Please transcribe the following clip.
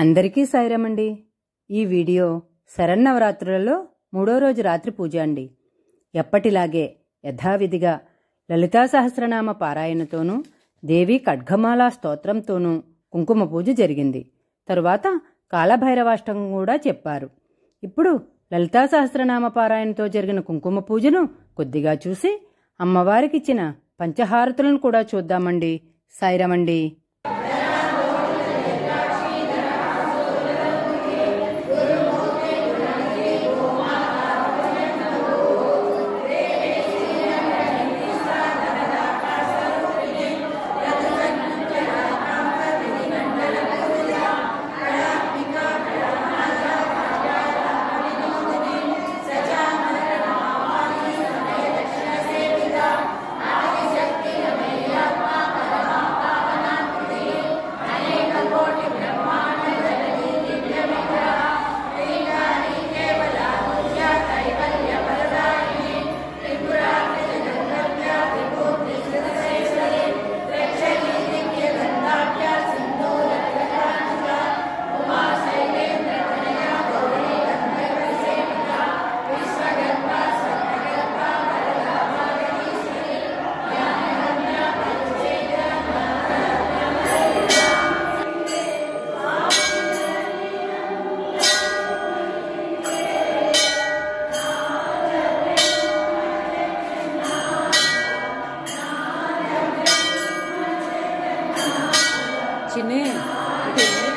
అందరికీ సాయిరామండి. ఈ వీడియో శరన్నవరాత్రులలో మూడో రోజు రాత్రి పూజ అండి. ఎప్పటిలాగే యథావిధిగా లలితా సహస్రనామ పారాయణతోనూ దేవి ఖడ్గమాలా స్తోత్రంతోనూ కుంకుమ పూజ జరిగింది. తరువాత కాలభైరవాష్టం కూడా చెప్పారు. ఇప్పుడు లలితా సహస్రనామ పారాయణతో జరిగిన కుంకుమ పూజను కొద్దిగా చూసి అమ్మవారికిచ్చిన పంచహారతులను కూడా చూద్దామండి. సాయిరామండి. Chinês.